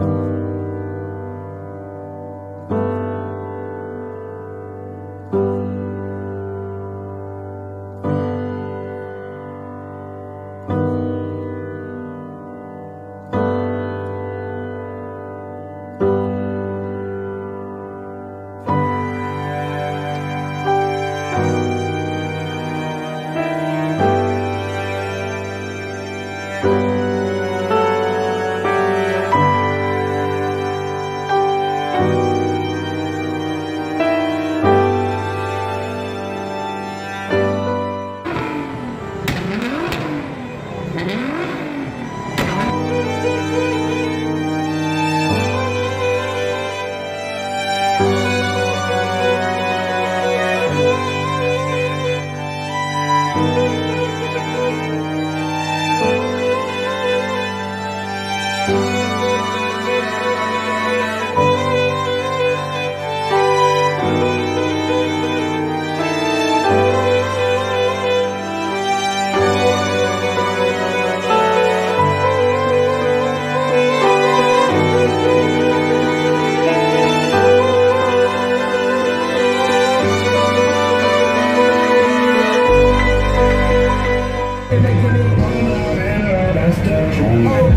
you Make it up.